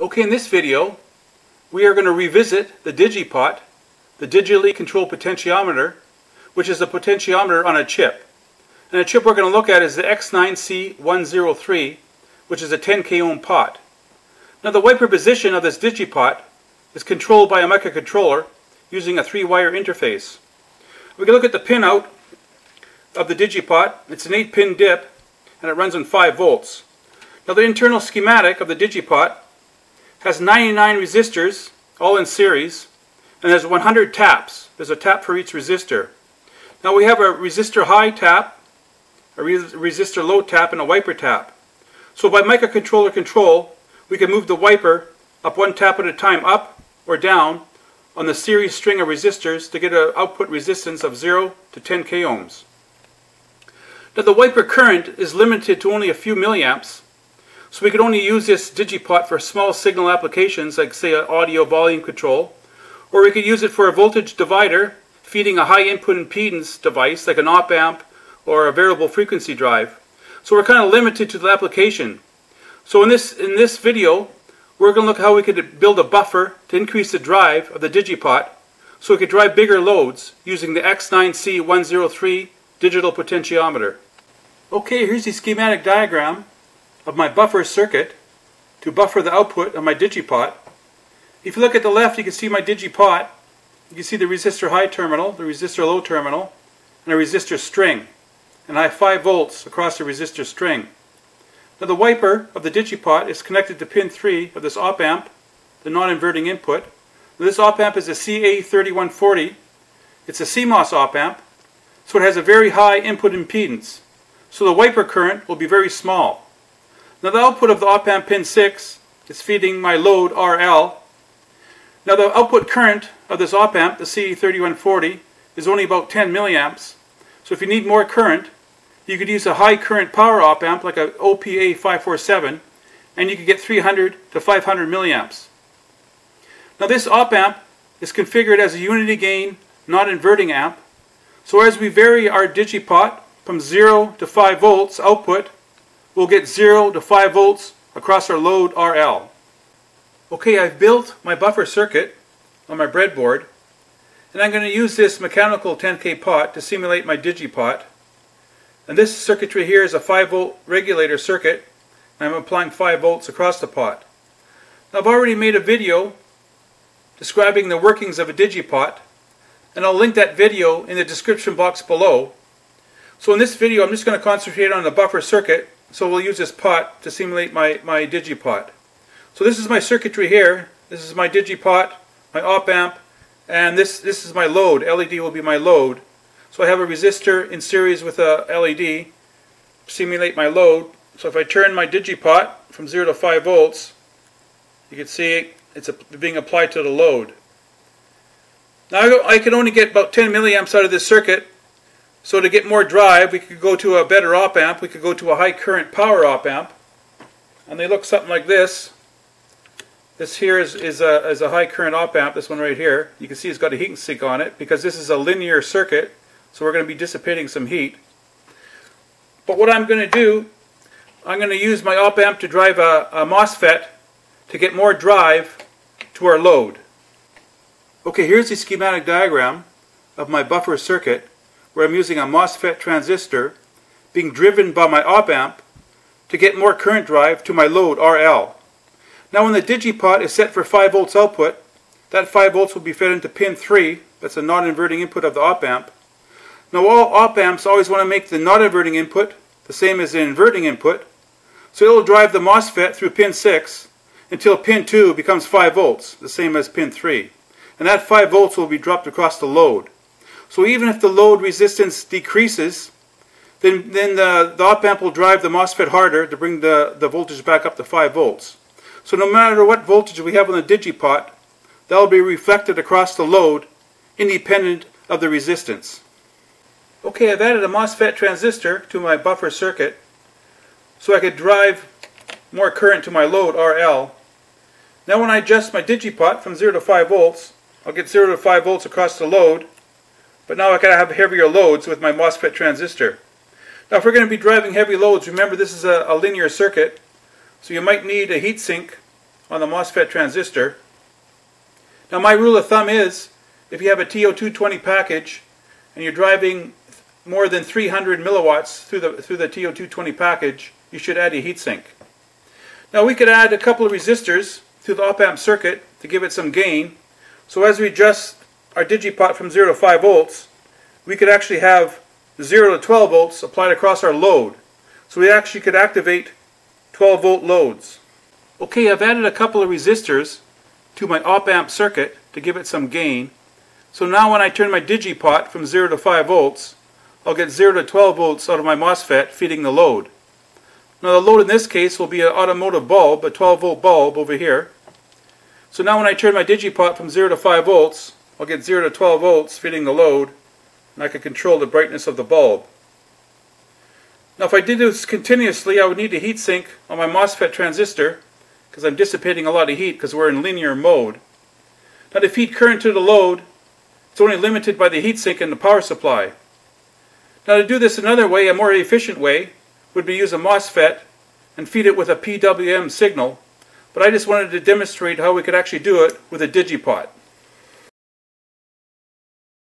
Okay, in this video, we are going to revisit the Digipot, the digitally controlled potentiometer, which is a potentiometer on a chip. And the chip we're going to look at is the X9C103, which is a 10k ohm pot. Now the wiper position of this Digipot is controlled by a microcontroller using a three-wire interface. We can look at the pinout of the Digipot. It's an 8-pin dip, and it runs on 5 volts. Now the internal schematic of the Digipot has 99 resistors, all in series, and there's 100 taps. There's a tap for each resistor. Now we have a resistor high tap, a resistor low tap, and a wiper tap. So by microcontroller control, we can move the wiper up one tap at a time up or down on the series string of resistors to get an output resistance of 0 to 10 k ohms. Now the wiper current is limited to only a few milliamps, so we could only use this digipot for small signal applications like say an audio volume control, or we could use it for a voltage divider feeding a high input impedance device like an op amp or a variable frequency drive. So we're kind of limited to the application. So in this, in this video, we're going to look how we could build a buffer to increase the drive of the digipot so we could drive bigger loads using the X9C103 digital potentiometer. Okay, here's the schematic diagram of my buffer circuit to buffer the output of my digipot. If you look at the left, you can see my digipot. You can see the resistor high terminal, the resistor low terminal, and a resistor string. And I have 5 volts across the resistor string. Now the wiper of the digipot is connected to pin 3 of this op amp, the non-inverting input. Now this op amp is a CA3140. It's a CMOS op amp, so it has a very high input impedance. So the wiper current will be very small. Now the output of the op amp pin 6 is feeding my load RL. Now the output current of this op amp, the CA3140, is only about 10 milliamps. So if you need more current, you could use a high current power op amp like a OPA 547 and you could get 300 to 500 milliamps. Now this op amp is configured as a unity gain non-inverting amp. So as we vary our digipot from 0 to 5 volts output, we'll get 0 to 5 volts across our load RL. Okay, I've built my buffer circuit on my breadboard and I'm going to use this mechanical 10K pot to simulate my digipot. And this circuitry here is a 5 volt regulator circuit and I'm applying 5 volts across the pot. Now I've already made a video describing the workings of a digipot and I'll link that video in the description box below. So in this video I'm just going to concentrate on the buffer circuit so we'll use this pot to simulate my, my digipot. So this is my circuitry here. This is my digipot, my op amp, and this, this is my load. LED will be my load. So I have a resistor in series with a LED simulate my load. So if I turn my digipot from 0 to 5 volts, you can see it's being applied to the load. Now I can only get about 10 milliamps out of this circuit so to get more drive, we could go to a better op amp. We could go to a high current power op amp. And they look something like this. This here is, is, a, is a high current op amp, this one right here. You can see it's got a heat sink on it because this is a linear circuit. So we're going to be dissipating some heat. But what I'm going to do, I'm going to use my op amp to drive a, a MOSFET to get more drive to our load. Okay, here's the schematic diagram of my buffer circuit where I'm using a MOSFET transistor being driven by my op amp to get more current drive to my load RL. Now when the digipot is set for 5 volts output, that 5 volts will be fed into pin 3, that's a non-inverting input of the op amp. Now all op amps always want to make the non-inverting input the same as the inverting input, so it will drive the MOSFET through pin 6 until pin 2 becomes 5 volts, the same as pin 3. And that 5 volts will be dropped across the load. So even if the load resistance decreases, then, then the, the op amp will drive the MOSFET harder to bring the, the voltage back up to 5 volts. So no matter what voltage we have on the digipot, that will be reflected across the load independent of the resistance. Okay, I've added a MOSFET transistor to my buffer circuit so I could drive more current to my load RL. Now when I adjust my digipot from 0 to 5 volts, I'll get 0 to 5 volts across the load but now I gotta have heavier loads with my MOSFET transistor. Now if we're going to be driving heavy loads, remember this is a, a linear circuit, so you might need a heatsink on the MOSFET transistor. Now my rule of thumb is, if you have a TO220 package and you're driving more than 300 milliwatts through the, through the TO220 package, you should add a heatsink. Now we could add a couple of resistors to the op-amp circuit to give it some gain. So as we adjust our digipot from 0 to 5 volts, we could actually have 0 to 12 volts applied across our load. So we actually could activate 12 volt loads. Okay, I've added a couple of resistors to my op-amp circuit to give it some gain. So now when I turn my digipot from 0 to 5 volts, I'll get 0 to 12 volts out of my MOSFET feeding the load. Now the load in this case will be an automotive bulb, a 12 volt bulb over here. So now when I turn my digipot from 0 to 5 volts, I'll get 0 to 12 volts feeding the load, and I can control the brightness of the bulb. Now if I did this continuously, I would need a heatsink on my MOSFET transistor, because I'm dissipating a lot of heat because we're in linear mode. Now to feed current to the load, it's only limited by the heatsink and the power supply. Now to do this another way, a more efficient way, would be use a MOSFET and feed it with a PWM signal, but I just wanted to demonstrate how we could actually do it with a digipot.